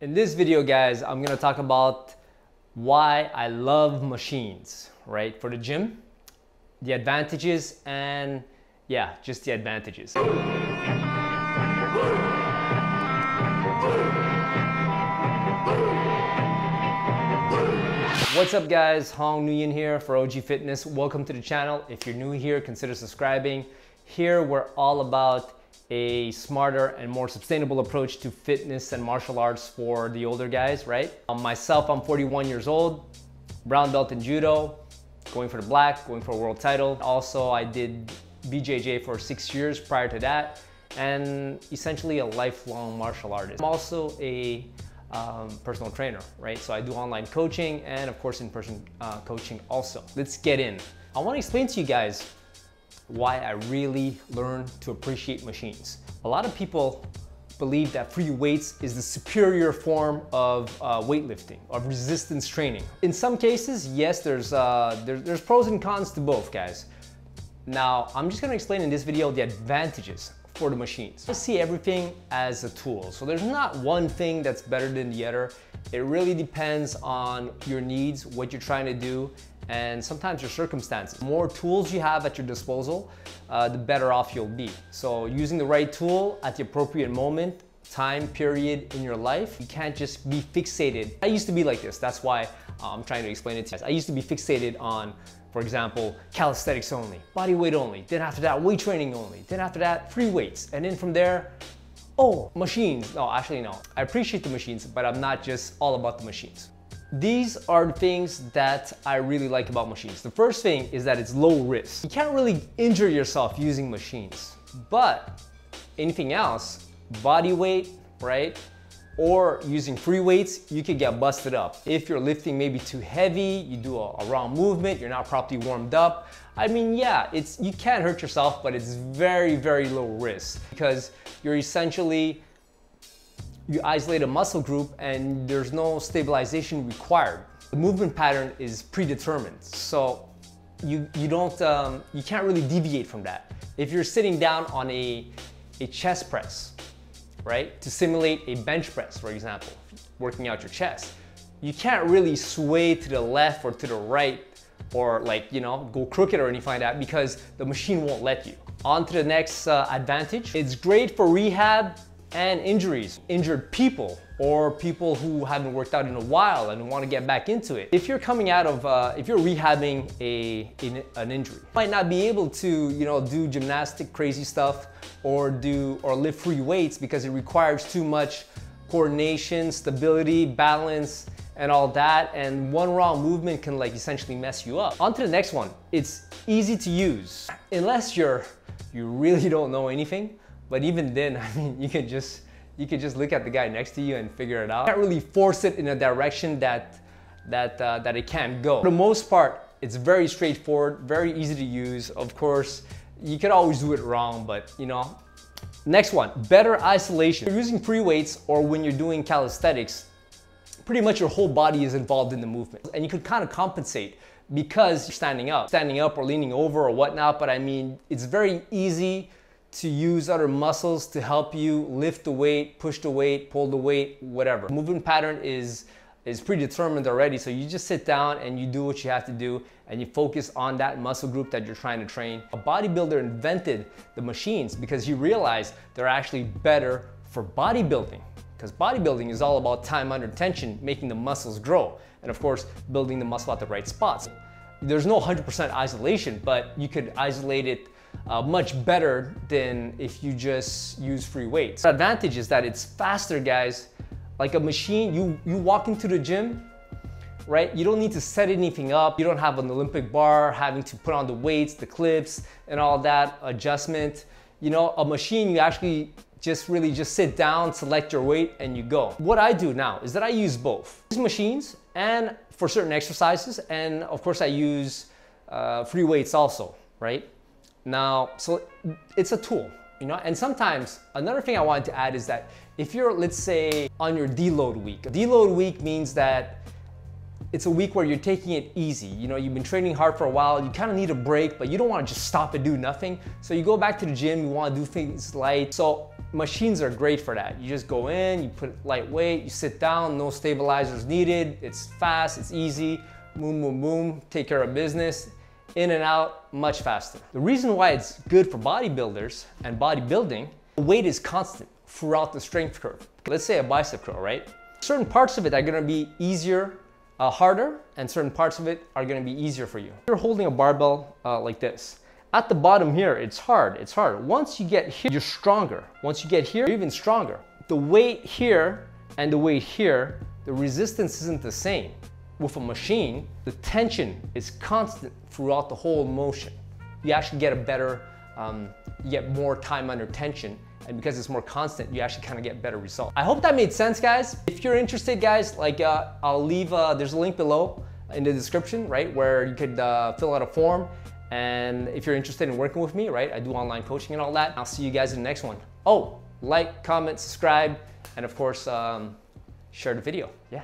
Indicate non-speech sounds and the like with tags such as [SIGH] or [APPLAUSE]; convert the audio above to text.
In this video, guys, I'm gonna talk about why I love machines, right? For the gym, the advantages, and yeah, just the advantages. What's up guys, Hong Nguyen here for OG Fitness. Welcome to the channel. If you're new here, consider subscribing. Here we're all about a smarter and more sustainable approach to fitness and martial arts for the older guys, right? Um, myself, I'm 41 years old, brown belt in judo, going for the black, going for a world title. Also, I did BJJ for six years prior to that, and essentially a lifelong martial artist. I'm also a um, personal trainer, right? So I do online coaching and of course in-person uh, coaching also. Let's get in. I wanna explain to you guys why I really learned to appreciate machines. A lot of people believe that free weights is the superior form of uh, weightlifting, of resistance training. In some cases, yes, there's, uh, there, there's pros and cons to both, guys. Now, I'm just gonna explain in this video the advantages for the machines. I see everything as a tool. So there's not one thing that's better than the other. It really depends on your needs, what you're trying to do, and sometimes your circumstances. The more tools you have at your disposal, uh, the better off you'll be. So using the right tool at the appropriate moment, time period in your life, you can't just be fixated. I used to be like this, that's why uh, I'm trying to explain it to you. I used to be fixated on for example, calisthenics only, body weight only, then after that, weight training only, then after that, free weights, and then from there, oh, machines. No, actually no. I appreciate the machines, but I'm not just all about the machines. These are the things that I really like about machines. The first thing is that it's low risk. You can't really injure yourself using machines, but anything else, body weight, right? Or using free weights, you could get busted up. If you're lifting maybe too heavy, you do a, a wrong movement, you're not properly warmed up. I mean, yeah, it's you can't hurt yourself, but it's very, very low risk because you're essentially you isolate a muscle group and there's no stabilization required. The movement pattern is predetermined, so you, you don't, um, you can't really deviate from that. If you're sitting down on a, a chest press, right, to simulate a bench press, for example, working out your chest, you can't really sway to the left or to the right or like, you know, go crooked or anything like that because the machine won't let you. On to the next uh, advantage. It's great for rehab and injuries, injured people or people who haven't worked out in a while and want to get back into it. If you're coming out of, uh, if you're rehabbing a, an injury, might not be able to, you know, do gymnastic crazy stuff or do, or lift free weights because it requires too much coordination, stability, balance, and all that. And one wrong movement can like essentially mess you up. On to the next one. It's easy to use. Unless you're, you really [LAUGHS] don't know anything, but even then, [LAUGHS] I mean, you can just you can just look at the guy next to you and figure it out. Can't really force it in a direction that that uh, that it can't go. For the most part, it's very straightforward, very easy to use. Of course, you could always do it wrong, but you know. Next one, better isolation. You're using free weights or when you're doing calisthenics, pretty much your whole body is involved in the movement. And you could kind of compensate because you're standing up, standing up or leaning over or whatnot. But I mean, it's very easy to use other muscles to help you lift the weight, push the weight, pull the weight, whatever. Movement pattern is is predetermined already. So you just sit down and you do what you have to do and you focus on that muscle group that you're trying to train. A bodybuilder invented the machines because he realized they're actually better for bodybuilding because bodybuilding is all about time under tension, making the muscles grow. And of course, building the muscle at the right spots. There's no 100% isolation, but you could isolate it uh, much better than if you just use free weights. The advantage is that it's faster, guys. Like a machine, you, you walk into the gym, right? You don't need to set anything up. You don't have an Olympic bar, having to put on the weights, the clips, and all that adjustment. You know, a machine, you actually just really just sit down, select your weight, and you go. What I do now is that I use both. These machines and for certain exercises, and of course I use uh, free weights also, right? Now, so it's a tool, you know, and sometimes another thing I wanted to add is that if you're, let's say, on your deload week, deload week means that it's a week where you're taking it easy. You know, you've been training hard for a while, you kind of need a break, but you don't want to just stop and do nothing. So you go back to the gym, you want to do things light. So machines are great for that. You just go in, you put light weight, you sit down, no stabilizers needed. It's fast, it's easy. Boom, boom, boom, take care of business. In and out, much faster. The reason why it's good for bodybuilders and bodybuilding, the weight is constant throughout the strength curve. Let's say a bicep curl, right? Certain parts of it are gonna be easier, uh, harder, and certain parts of it are gonna be easier for you. You're holding a barbell uh, like this. At the bottom here, it's hard, it's hard. Once you get here, you're stronger. Once you get here, you're even stronger. The weight here and the weight here, the resistance isn't the same. With a machine, the tension is constant throughout the whole motion. You actually get a better, um, you get more time under tension and because it's more constant, you actually kind of get better results. I hope that made sense, guys. If you're interested, guys, like uh, I'll leave, uh, there's a link below in the description, right, where you could uh, fill out a form. And if you're interested in working with me, right, I do online coaching and all that. I'll see you guys in the next one. Oh, like, comment, subscribe, and of course, um, share the video. Yeah.